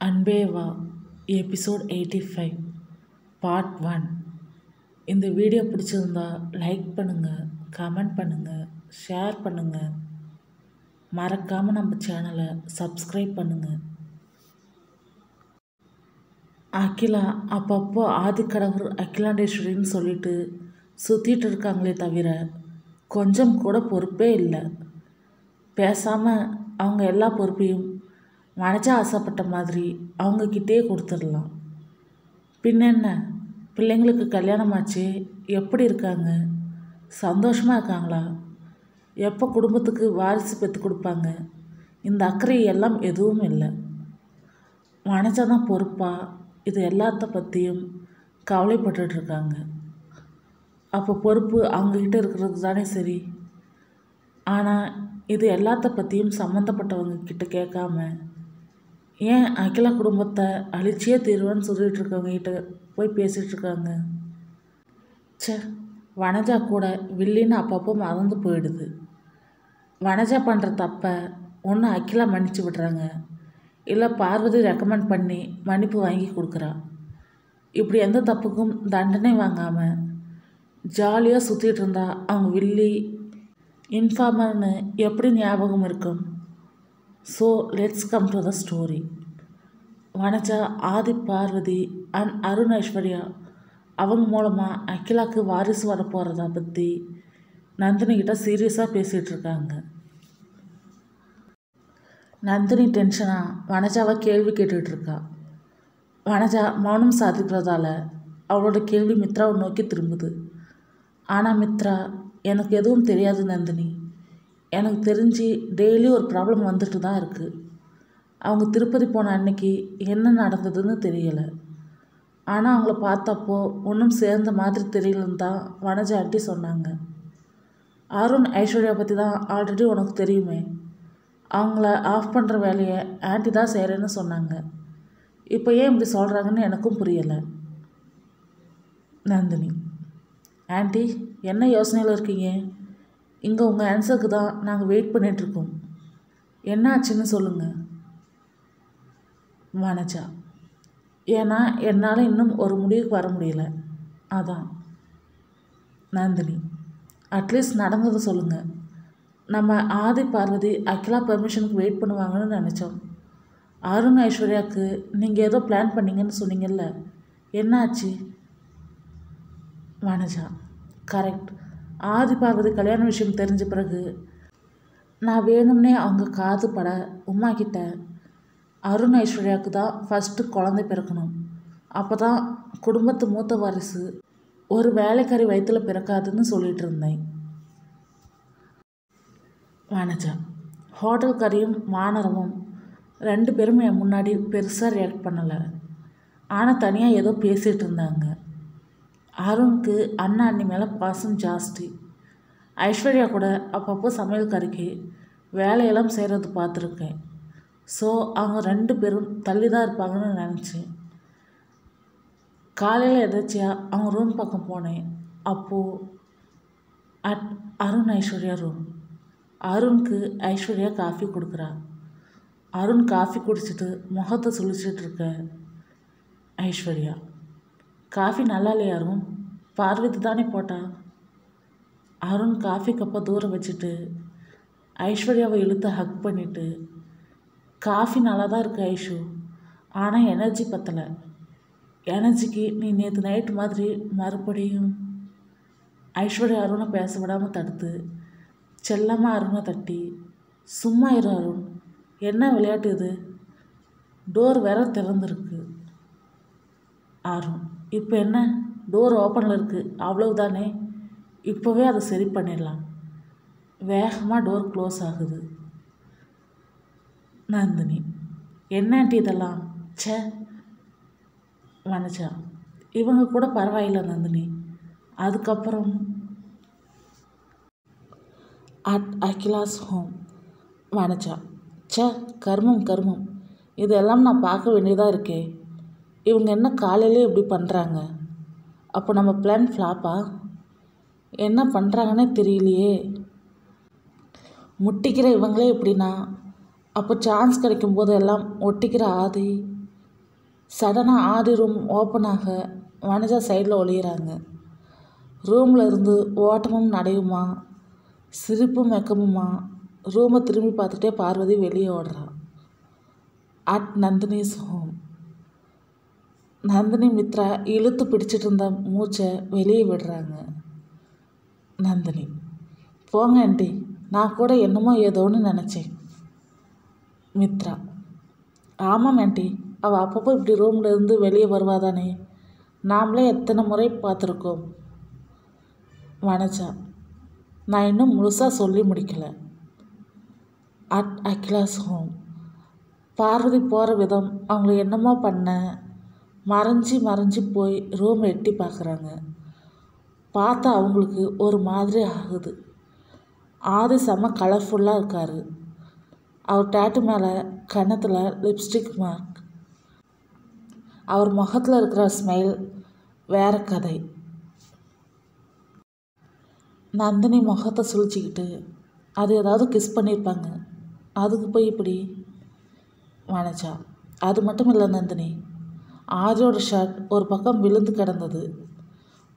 Anbe Vaa episode eighty five part one இந்த video பிடிச்சிருந்தா like பண்ணுங்கள் கமெண்ட் பண்ணுங்கள் ஷேர் பண்ணுங்கள் மறக்காமல் நம்ம சேனலை சப்ஸ்கிரைப் பண்ணுங்கள் அகிலா அப்பப்போ ஆதிக்கடவுர் அகிலாண்டேஸ்வரின்னு சொல்லிட்டு சுற்றிட்டு இருக்காங்களே தவிர கொஞ்சம் கூட பொறுப்பே இல்லை. பேசாமல் அவங்க எல்லா பொறுப்பையும் மனசா ஆசைப்பட்ட மாதிரி அவங்கக்கிட்டே கொடுத்துடலாம். பின்னென்ன? பிள்ளைங்களுக்கு கல்யாணம் ஆச்சு எப்படி இருக்காங்க? சந்தோஷமாக இருக்காங்களா? எப்போ குடும்பத்துக்கு வாரிசு பெற்று கொடுப்பாங்க? இந்த அக்கறை எல்லாம் எதுவும் இல்லை. மனசா தான் பொறுப்பாக இது எல்லாத்த பற்றியும் கவலைப்பட்டுருக்காங்க அப்போ பொறுப்பு அவங்கக்கிட்ட இருக்கிறது தானே சரி. ஆனால் இது எல்லாத்த பற்றியும் சம்மந்தப்பட்டவங்க கிட்ட கேட்காம ஏன் அகிலா குடும்பத்தை அழிச்சியே தீர்வேன்னு சொல்லிட்டு இருக்கவங்ககிட்ட போய் பேசிகிட்டு இருக்காங்க ச்சே வனஜா கூட வில்லின்னு அப்பப்போ மறந்து போயிடுது. வனஜா பண்ணுற தப்பை ஒன்று அகிலா மன்னிச்சு விடுறாங்க. இல்லை பார்வதி ரெக்கமெண்ட் பண்ணி மன்னிப்பு வாங்கி கொடுக்குறா. இப்படி எந்த தப்புக்கும் தண்டனை வாங்காமல் ஜாலியாக சுற்றிட்டு இருந்தா அவங்க வில்லி இன்ஃபார்மர்னு எப்படி ஞாபகம் இருக்கும்? So let's come to the story Vanaja Adhi Parvathi and Arun Aishwarya அவங்க மூலமாக அகிலாக்கு வாரிசு வர போகிறத பற்றி நந்தினிக்கிட்ட சீரியஸாக பேசிகிட்டு இருக்காங்க. நந்தினி டென்ஷனாக வனஜாவை கேள்வி கேட்டுட்டு வனஜா மௌனம் சாதிக்கிறதால அவளோட கேள்வி மித்ராவை நோக்கி திரும்புது. ஆனால் மித்ரா எனக்கு எதுவும் தெரியாது நந்தினி. எனக்கு தெரிஞ்சு டெய்லி ஒரு ப்ராப்ளம் வந்துட்டு தான் இருக்குது அவங்க திருப்பதி போன அன்னைக்கு என்ன நடந்ததுன்னு தெரியலை. ஆனால் அவங்கள பார்த்தப்போ ஒன்றும் சேர்ந்த மாதிரி தெரியலன்னு தான் வனஜா ஆண்டி சொன்னாங்க. அருண் ஐஸ்வர்யா பற்றி தான் ஆல்ரெடி உனக்கு தெரியுமே. அவங்கள ஆஃப் பண்ணுற வேலையை ஆண்டி தான் செய்கிறேன்னு சொன்னாங்க. இப்போ ஏன் இப்படி சொல்கிறாங்கன்னு எனக்கும் புரியலை. நந்தினி ஆண்டி என்ன யோசனையில் இருக்கீங்க? இங்கே உங்கள் ஆன்சருக்கு தான் நாங்கள் வெயிட் பண்ணிகிட்ருக்கோம் என்ன ஆச்சுன்னு சொல்லுங்கள் வனஜா ஏன்னா என்னால் இன்னும் ஒரு முடிவுக்கு வர முடியல. அதான். நந்தினி அட்லீஸ்ட் நடந்ததை சொல்லுங்கள் நம்ம ஆதி பார்வதி அகிலா பெர்மிஷனுக்கு வெயிட் பண்ணுவாங்கன்னு நினச்சோம். அருண் ஐஸ்வர்யாவுக்கு நீங்கள் ஏதோ பிளான் பண்ணீங்கன்னு சொன்னீங்கல்ல. என்னாச்சு? வனஜா கரெக்ட் ஆதி பார்வதி கல்யாண விஷயம் தெரிஞ்ச பிறகு நான் வேணும்னே அவங்க காது பட உமா கிட்ட அருண் ஐஸ்வர்யாவுக்கு தான் ஃபஸ்ட்டு குழந்தை பிறக்கணும். அப்போ தான் குடும்பத்து மூத்த வாரிசு ஒரு வேலைக்காரி வயிற்றில் பிறக்காதுன்னு சொல்லிட்டு இருந்தேன். வானஜா ஹோட்டல் கறியும் மானரமும் ரெண்டு பேரும் என் முன்னாடி பெருசாக ரியாக்ட் பண்ணலை. ஆனால் தனியாக ஏதோ பேசிகிட்டு இருந்தாங்க. அருணுக்கு அண்ணா அண்ணி மேலே பாசம் ஜாஸ்தி. ஐஸ்வர்யா கூட அப்பப்போ சமையல்காரிக்கு வேலையெல்லாம் செய்கிறது பார்த்துருக்கேன். ஸோ அவங்க ரெண்டு பேரும் தள்ளி தான் இருப்பாங்கன்னு நினச்சேன். காலையில் எதாச்சியா அவங்க ரூம் பக்கம் போனேன். அப்போது அட் அருண் ஐஸ்வர்யா ரூம் அருணுக்கு ஐஸ்வர்யா காஃபி கொடுக்குறா. அருண் காஃபி குடிச்சிட்டு முகத்தை சுழிச்சிட்டு இருக்க ஐஸ்வர்யா. காஃபி நல்லா இல்லையா அருண்? பார்வதி தானே போட்டா? அருண் காஃபி கப்பை தூரம் வச்சுட்டு ஐஸ்வர்யாவை இழுத்து ஹக் பண்ணிவிட்டு காஃபி நல்லா தான் இருக்கு ஐஷு. ஆனால் எனர்ஜி பத்தலை. எனர்ஜிக்கு நீ நேற்று நைட்டு மாதிரி மறுபடியும் ஐஸ்வர்யா அருணை பேச விடாமல் தடுத்து செல்லமாக அருணை தட்டி சும்மா இரு அருண். என்ன விளையாட்டு இது? டோர் வேற திறந்துருக்கு. அருண். இப்போ என்ன? டோர் ஓப்பனில் இருக்குது அவ்வளவுதானே? இப்போவே அதை சரி பண்ணிடலாம். வேகமாக டோர் க்ளோஸ் ஆகுது. நந்தினி என்ன இதெல்லாம்? ச்சே வனஜா இவங்க கூட பரவாயில்ல நந்தினி. அதுக்கப்புறம் அட் அகிலாஸ் ஹோம் வனஜா ச்சே கர்மம் கர்மம். இதெல்லாம் நான் பார்க்க வேண்டியதாக இருக்கே. இவங்க என்ன காலையிலே இப்படி பண்ணுறாங்க அப்போ நம்ம பிளான் ஃப்ளாப்பா என்ன பண்ணுறாங்கன்னே தெரியலையே. முட்டிக்கிற இவங்களே எப்படின்னா அப்போ சான்ஸ் கிடைக்கும் போது எல்லாம் ஒட்டிக்கிற ஆதி சடனாக ஆதி ரூம் ஓப்பன் ஆக வனஜா சைடில் ஒளியிறாங்க. ரூமில் இருந்து ஓட்டமும் நடையுமா? சிரிப்பும் வெக்கமுமா? ரூமை திரும்பி பார்த்துட்டே பார்வதி வெளியே ஓடுறான் அட் நந்தினிஸ் ஹோம் நந்தினி மித்ரா இழுத்து பிடிச்சிட்டு இருந்த மூச்சை வெளியே விடுறாங்க. நந்தினி போங்க ஆண்டி நான் கூட என்னமோ ஏதோன்னு நினச்சேன். மித்ரா ஆமாம் ஆண்டி அவள் அப்பப்போ இப்படி ரூமில் இருந்து வெளியே வருவாதானே? நாமளே எத்தனை முறை பார்த்துருக்கோம். வனஜா நான் இன்னும் முழுசாக சொல்லி முடிக்கல. அட் அகிலாஸ் ஹோம் பார்வதி போகிற விதம் அவங்கள என்னமோ பண்ண மறைஞ்சி மறைஞ்சி போய் ரூம் எட்டி பார்க்குறாங்க பார்த்தா அவங்களுக்கு ஒரு மாதிரி ஆகுது. ஆதி செம்ம கலர்ஃபுல்லாக இருக்கார். அவர் டேட்டு மேலே கன்னத்தில் லிப்ஸ்டிக் மார்க் அவர் முகத்தில் இருக்கிற ஸ்மைல் வேற கதை. நந்தினி முகத்தை சுழிச்சிக்கிட்டு அது ஏதாவது கிஸ் பண்ணியிருப்பாங்க அதுக்கு போய் இப்படி வணச்சா அது மட்டும் இல்லை நந்தினி. ஆரியோட ஷர்ட் ஒரு பக்கம் விழுந்து கிடந்தது.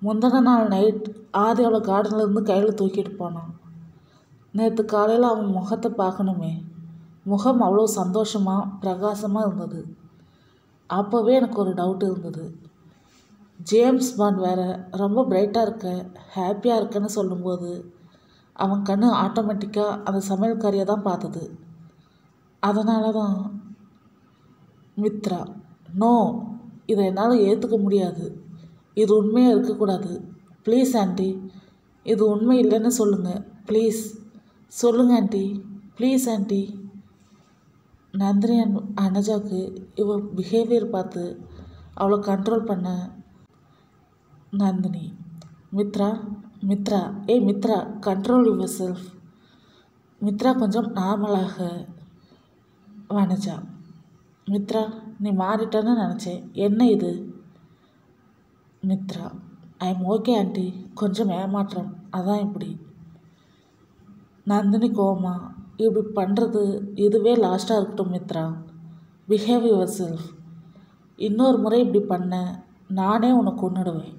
முந்தின நாள் நைட் ஆரியோட கார்டன்லேருந்து கையில் தூக்கிட்டு போனான். நேற்று காலையில் அவன் முகத்தை பார்க்கணுமே. முகம் அவ்வளோ சந்தோஷமாக பிரகாசமாக இருந்தது. அப்போவே எனக்கு ஒரு டவுட் இருந்தது. ஜேம்ஸ் பாண்ட் வேற ரொம்ப பிரைட்டாக இருக்க ஹாப்பியாக இருக்கேன்னு சொல்லும்போது அவன் கண் ஆட்டோமேட்டிக்காக அந்த சமையல்காரியை தான் பார்த்தது. அதனால தான் மித்ரா நோ இதை என்னால் ஏற்றுக்க முடியாது. இது உண்மையாக இருக்கக்கூடாது. ப்ளீஸ் ஆண்டி இது உண்மை இல்லைன்னு சொல்லுங்கள் ப்ளீஸ் சொல்லுங்க ஆண்டி ப்ளீஸ் ஆண்டி நந்தினி அன்- அனஜாவுக்கு இவ பிஹேவியர் பார்த்து அவளை கண்ட்ரோல் பண்ண நந்தினி. மித்ரா மித்ரா. ஏய் Mithra control yourself Mithra கொஞ்சம் நார்மலாக வனஜா. மித்ரா நீ மாறிட்டேன்னு நினச்சேன். என்ன இது? Mithra I am okay aunty கொஞ்சம் ஏமாற்றம். அதான் இப்படி. நந்தினி கோமா இப்படி பண்ணுறது இதுவே லாஸ்ட்டாக இருக்கட்டும் மித்ரா. பிஹேவ் யுவர் செல்ஃப் இன்னொரு முறை இப்படி பண்ண நானே உன்னை கொன்னுடுவேன்.